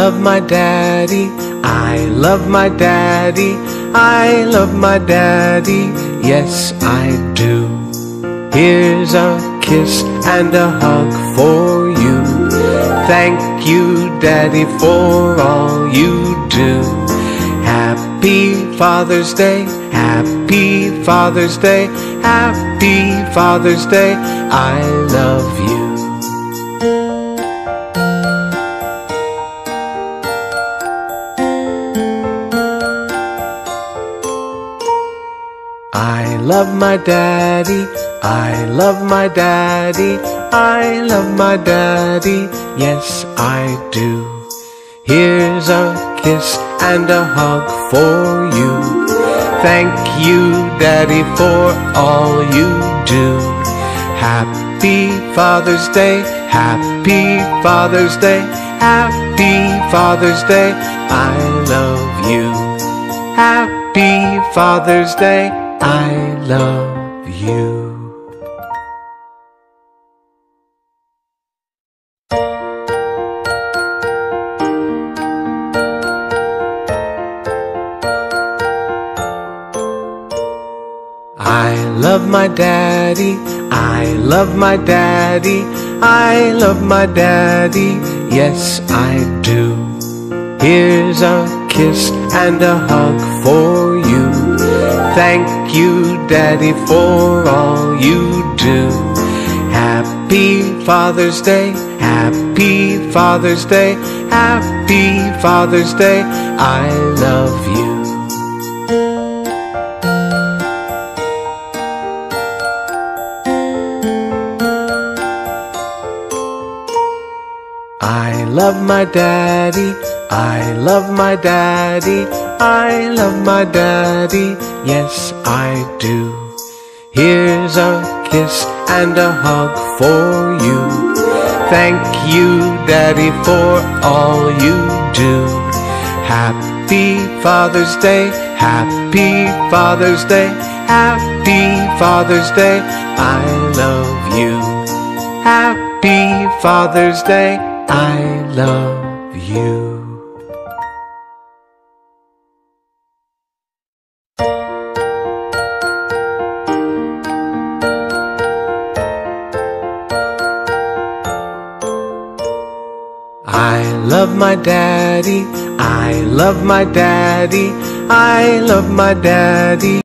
love my daddy. I love my daddy. I love my daddy. Yes, I do. Here's a kiss and a hug for you. Thank you, Daddy, for all you do. Happy Father's Day, Happy Father's Day, Happy Father's Day. I love you. I love my daddy, I love my daddy, I love my daddy, yes I do. Here's a kiss and a hug for you. Thank you, Daddy, for all you do. Happy Father's Day, Happy Father's Day, Happy Father's Day, I love you. Happy Father's Day, I love you. I love my daddy, I love my daddy, I love my daddy, yes I do. Here's a kiss and a hug for you. Thank you, Daddy, for all you do. Happy Father's Day, Happy Father's Day, Happy Father's Day, I love you. I love my daddy, I love my daddy, I love my daddy, yes I do. Here's a kiss and a hug for you. Thank you, Daddy, for all you do. Happy Father's Day, Happy Father's Day, Happy Father's Day, I love you. Happy Father's Day, I love you. Love my daddy, I love my daddy, I love my daddy.